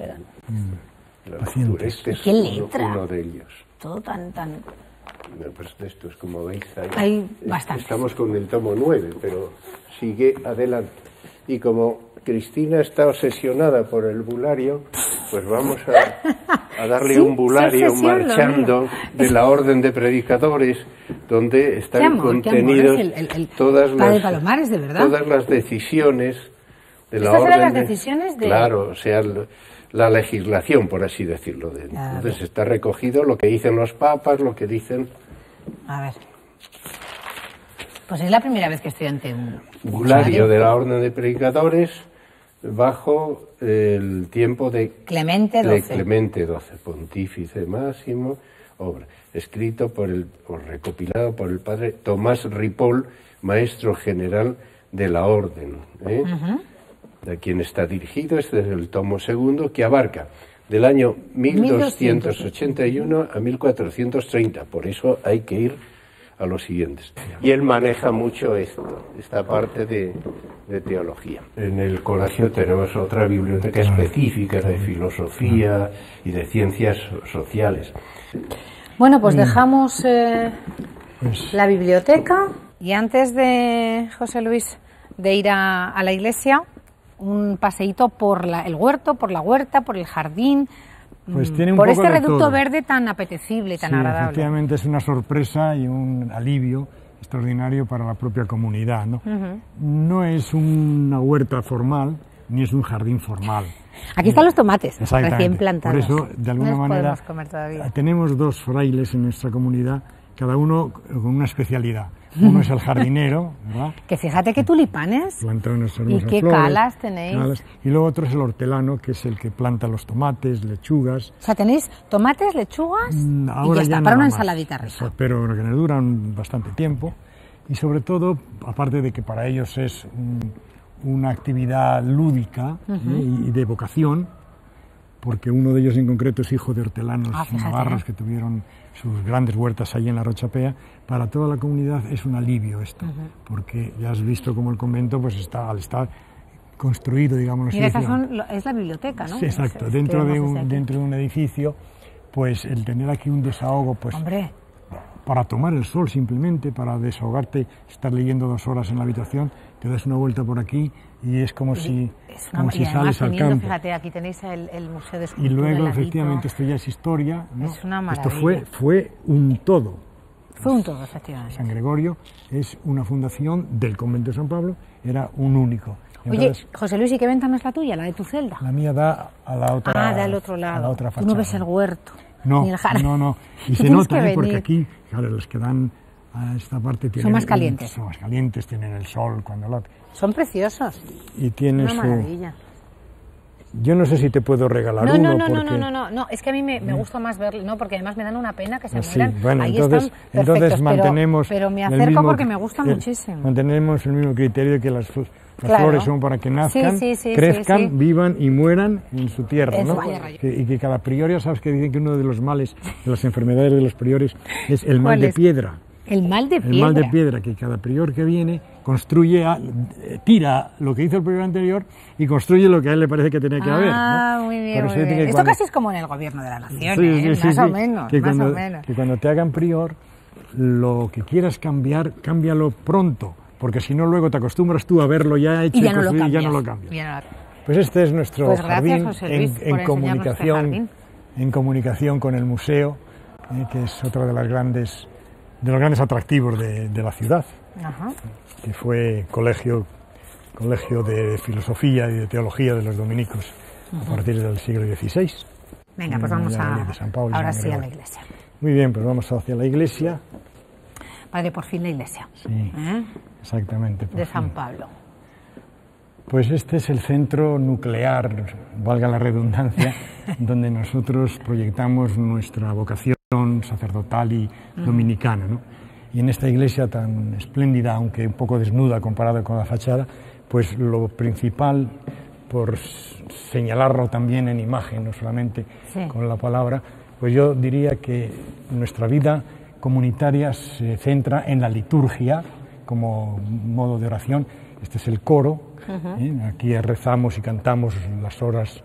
eran. Mm. Este es ¿Qué letra? Uno, de ellos. Todo tan, tan... Pues esto es como veis ahí. Hay bastante. Estamos con el tomo 9, pero sigue adelante. Y como Cristina está obsesionada por el bulario, pues vamos a, darle un bulario marchando de la orden de predicadores, donde están contenidos todas, las, de verdad. todas las decisiones de la orden. las decisiones de... Claro, o sea, la legislación, por así decirlo. Entonces está recogido lo que dicen los papas, lo que dicen... A ver. Pues es la primera vez que estoy ante un... Bulario de la orden de predicadores bajo el tiempo de Clemente XII, Clemente XII pontífice máximo, obra, escrito por el, o recopilado por el padre Tomás Ripoll, maestro general de la orden, ¿eh? De quien está dirigido, este es el tomo segundo, que abarca del año 1281 a 1430, por eso hay que ir a los siguientes. Y él maneja mucho esto, esta parte de, teología. En el colegio tenemos otra biblioteca específica de filosofía y de ciencias sociales. Bueno, pues dejamos eh, pues la biblioteca y antes de José Luis de ir a, la iglesia, un paseíto por el huerto, por la huerta, por el jardín, pues mm. Por este reducto verde tan apetecible tan agradable. Efectivamente es una sorpresa y un alivio extraordinario para la propia comunidad. ¿no? no es una huerta formal ni es un jardín formal. Aquí están los tomates recién plantados. Por eso, de alguna manera, tenemos dos frailes en nuestra comunidad, cada uno con una especialidad. Uno es el jardinero, ¿verdad? Que fíjate qué tulipanes. Planta y qué calas tenéis. Y luego otro es el hortelano, que es el que planta los tomates, lechugas. O sea, tenéis tomates, lechugas mm, y ya, está, para una ensaladita rica. Pero que duran bastante tiempo. Y sobre todo, aparte de que para ellos es una actividad lúdica ¿eh? y de vocación, porque uno de ellos en concreto es hijo de hortelanos ah, navarros que tuvieron sus grandes huertas allí en la Rochapea, para toda la comunidad es un alivio esto, porque ya has visto cómo el convento pues está al estar construido, digamos Mira, es la biblioteca, ¿no? Sí, exacto. dentro, de un, dentro de un edificio, pues el tener aquí un desahogo, pues Hombre. Para tomar el sol simplemente, para desahogarte, estar leyendo dos horas en la habitación, te das una vuelta por aquí y es como si, como si sales al campo. Fíjate, aquí tenéis el, Museo de Y luego, efectivamente, esto ya es historia. Es una maravilla. Esto fue, fue un todo. Fue un todo, efectivamente. San Gregorio es una fundación del convento de San Pablo, era un único. Oye, José Luis, ¿y qué ventana es la tuya, la de tu celda? La mía da a la otra Ah, da al otro lado. La otra Tú no ves el huerto. No, ni el jardín. no, no. Y se nota, ¿eh? porque aquí, claro, los que dan a esta parte tienen... Son más calientes. son más calientes, tienen el sol cuando lo... Son preciosos. Y tiene Una maravilla. Yo no sé si te puedo regalar no, uno. No, no, no, no, no, no, es que a mí me, me gusta más verlo, no, porque además me dan una pena que se sí, mueran. Bueno, Ahí entonces, están entonces mantenemos. Pero, pero me acerco porque me gusta el, muchísimo. Mantenemos el mismo criterio que las, las flores son para que nazcan, crezcan, vivan y mueran en su tierra, ¿no? y que cada prior, ya sabes que dicen que uno de los males, de las enfermedades de los priores, es el mal de piedra. El mal de piedra. El mal de piedra, que cada prior que viene construye, tira lo que hizo el prior anterior y construye lo que a él le parece que tiene que haber. Ah, muy bien. Esto casi es como en el gobierno de la nación, ¿eh? más, o menos, que más cuando, o menos. Que cuando te hagan prior, lo que quieras cambiar, cámbialo pronto, porque si no luego te acostumbras tú a verlo ya hecho y ya, no, lo y ya no lo cambias. Pues este es nuestro pues jardín en, en comunicación, en comunicación con el museo, eh, que es otra de las grandes de los grandes atractivos de, la ciudad, que fue colegio, colegio de filosofía y de teología de los dominicos a partir del siglo XVI. Venga, pues vamos a, ahora sí a la iglesia. Muy bien, pues vamos hacia la iglesia. Padre, por fin la iglesia. Sí, ¿Eh? exactamente. de San Pablo. Pues este es el centro nuclear, valga la redundancia, donde nosotros proyectamos nuestra vocación sacerdotal y dominicana. ¿no? Y en esta iglesia tan espléndida, aunque un poco desnuda comparada con la fachada, pues lo principal, por señalarlo también en imagen, no solamente con la palabra, pues yo diría que nuestra vida comunitaria se centra en la liturgia como modo de oración. Este es el coro. ¿eh? Aquí rezamos y cantamos las horas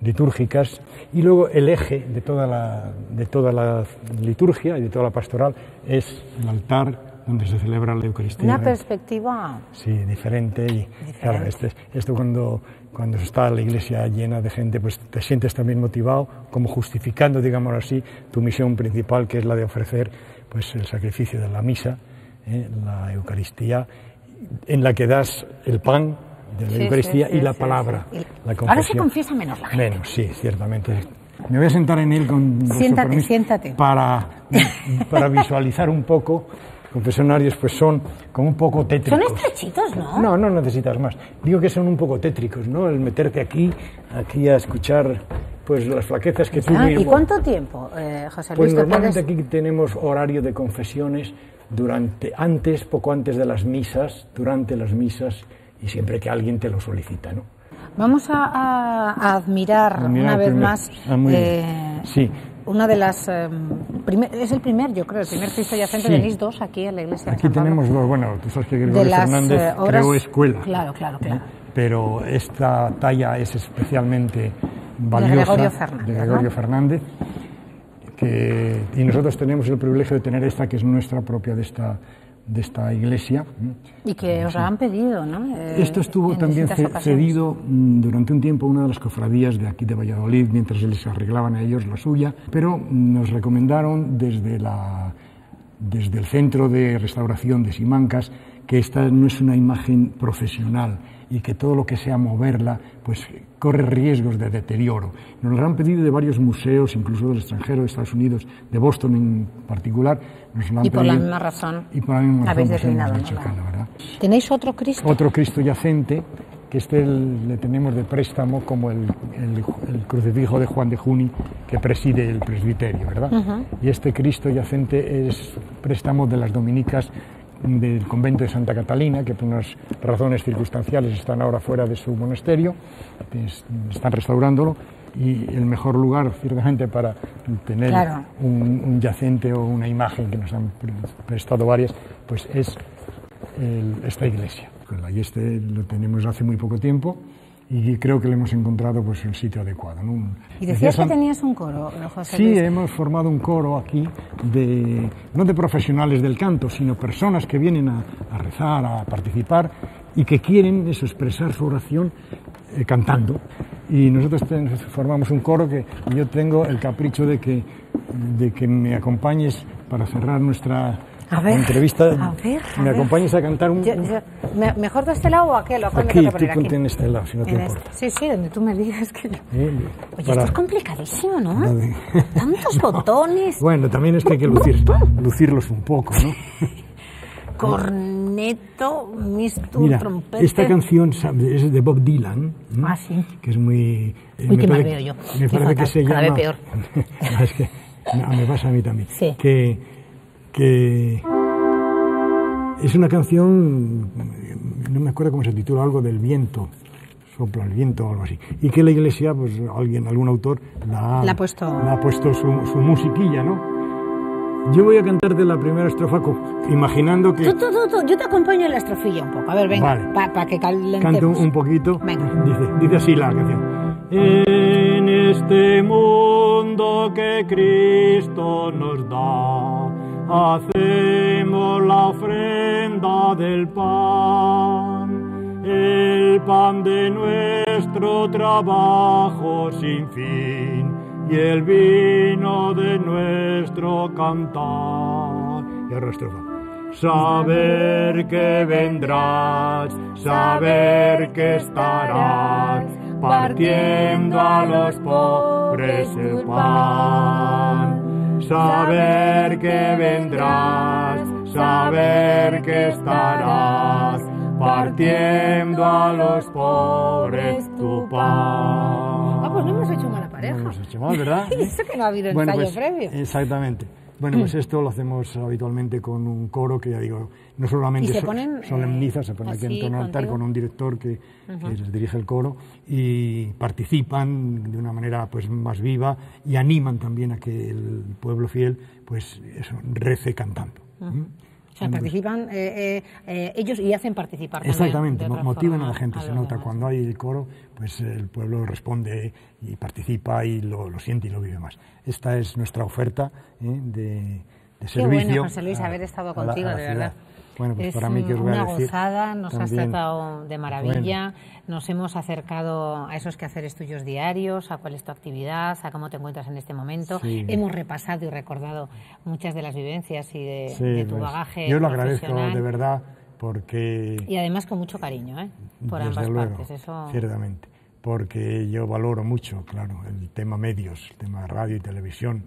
litúrgicas y luego el eje de toda la, de toda la liturgia y de toda la pastoral es el altar donde se celebra la Eucaristía. Una perspectiva. Sí, diferente. Y claro, este, esto cuando, cuando está la iglesia llena de gente, pues te sientes también motivado, como justificando, digamos así, tu misión principal, que es la de ofrecer pues, el sacrificio de la misa, ¿eh? la Eucaristía, en la que das el pan de la Eucaristía y la palabra. La Ahora se confiesa menos la gente. Menos, sí, ciertamente. Me voy a sentar en él con siéntate, siéntate. Para, para visualizar un poco confesionarios pues son como un poco tétricos. Son estrechitos, ¿no? No, no necesitas más. Digo que son un poco tétricos, ¿no? El meterte aquí, aquí a escuchar pues las flaquezas que tú ah, ¿Y cuánto tiempo, eh, José Luis? Pues normalmente aquí tenemos horario de confesiones durante, antes, poco antes de las misas, durante las misas y siempre que alguien te lo solicita, ¿no? Vamos a, admirar, una vez más. Ah, eh, sí una de las eh, es el primer yo creo el primer Cristo yacente tenéis dos aquí en la iglesia aquí tenemos dos bueno tú sabes que Gregorio Fernández eh, creó escuela claro claro claro. Pero esta talla es especialmente valiosa de Gregorio Fernández, de Gregorio Fernández que, y nosotros tenemos el privilegio de tener esta que es nuestra propia de esta de esta iglesia. Y que os han pedido, ¿no? Eh, Esto estuvo también cedido mm, durante un tiempo a una de las cofradías de aquí de Valladolid, mientras les arreglaban a ellos la suya, pero nos recomendaron desde, la, desde el Centro de Restauración de Simancas que esta no es una imagen profesional y que todo lo que sea moverla, pues corre riesgos de deterioro. Nos lo han pedido de varios museos, incluso del extranjero, de Estados Unidos, de Boston en particular. Nos lo han y por la misma razón. Y por la misma habéis razón. ¿verdad? ¿Tenéis otro Cristo? Otro Cristo yacente, que este le tenemos de préstamo como el, el, crucifijo de Juan de Juni, que preside el presbiterio, ¿verdad? Y este Cristo yacente es préstamo de las dominicas del convento de Santa Catalina, que por unas razones circunstanciales están ahora fuera de su monasterio, están restaurándolo, y el mejor lugar, ciertamente, para tener un, yacente o una imagen que nos han prestado varias, pues es esta iglesia. Y este lo tenemos hace muy poco tiempo y creo que le hemos encontrado pues el sitio adecuado. Y decías que tenías un coro, José Sí, hemos formado un coro aquí, de, no de profesionales del canto, sino personas que vienen a, rezar, a participar y que quieren eso, expresar su oración eh, cantando. Y nosotros formamos un coro que yo tengo el capricho de que, de que me acompañes para cerrar nuestra a ver, entrevista. A ver, ¿Me acompañas a cantar un.? ¿Mejor de este lado o aquel? ¿O aquí, me tú ponte en este lado, si no te este. importa. Sí, sí, donde tú me digas que. Oye, esto es complicadísimo, ¿no? Tantos botones. Bueno, también es que hay que lucir, lucirlos un poco, ¿no? Corneto, Mr. Mira, trompeta. Esta canción es de Bob Dylan. Ah, sí. Que es muy. Eh, Uy, que me veo yo. Me parece que se llama. Cada vez peor. es que me pasa a mí también. Sí. Que que es una canción, no me acuerdo cómo se titula, algo del viento, sopla el viento o algo así, y que la iglesia, pues alguien, algún autor, la ha, puesto, ha puesto su, musiquilla, ¿no? Yo voy a cantarte la primera estrofa imaginando que... Tú, tú, tú, yo te acompaño en la estrofilla un poco. A ver, venga, para que calentemos. Canto un poquito. Venga. Dice, dice así la canción. En este mundo que Cristo nos da hacemos la ofrenda del pan, el pan de nuestro trabajo sin fin y el vino de nuestro cantar. Y ahora estrofa. Saber que vendrás, saber que estarás partiendo a los pobres el pan saber que vendrás, saber que estarás partiendo a los pobres tu pan. Ah, pues no hemos hecho mala pareja. No hemos hecho mal, ¿verdad? Eso que no ha habido ensayo pues, previo. Exactamente. Bueno, pues esto lo hacemos habitualmente con un coro que ya digo, no solamente se ponen, solemniza, se pone aquí en torno al altar con un director que, les dirige el coro y participan de una manera pues más viva y animan también a que el pueblo fiel pues eso, rece cantando. O sea, participan eh, eh, ellos y hacen participar Exactamente, motivan a la gente, se nota. Cuando hay el coro, pues el pueblo responde y participa y lo, lo siente y lo vive más. Esta es nuestra oferta de, de servicio. Qué bueno, José Luis, haber estado contigo, de verdad. Bueno, pues para mí que os voy a decir, gozada, nos has tratado de maravilla, nos hemos acercado a esos quehaceres tuyos diarios, a cuál es tu actividad, a cómo te encuentras en este momento. Hemos repasado y recordado muchas de las vivencias y de, tu pues, bagaje. Yo lo agradezco de verdad porque... Y además con mucho cariño, ¿eh? Por ambas partes, eso... Ciertamente, porque yo valoro mucho, claro, el tema medios, el tema radio y televisión,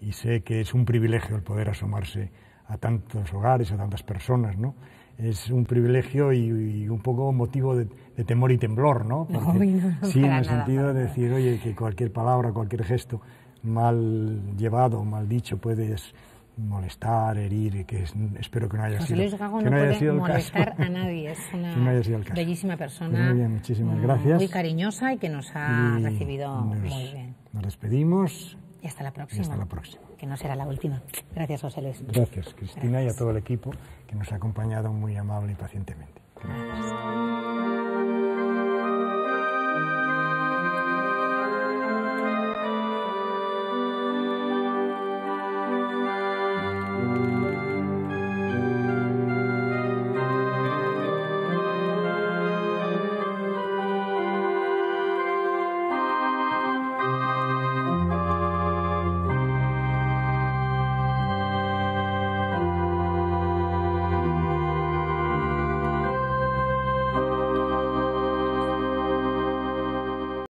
y sé que es un privilegio el poder asomarse a tantos hogares, a tantas personas, ¿no? Es un privilegio y, un poco motivo de, temor y temblor, ¿no? sí, en el sentido de decir, oye, que cualquier palabra, cualquier gesto mal llevado, mal dicho, puedes molestar, herir, y que espero que no haya sido, que no, sido el molestar a nadie, es una bellísima persona, muy bien, muchísimas gracias, muy cariñosa y que nos ha recibido muy bien. Nos despedimos y hasta la próxima. Y hasta la próxima. Que no será la última. Gracias, José Luis. Gracias, Cristina, y a todo el equipo que nos ha acompañado muy amable y pacientemente. Gracias.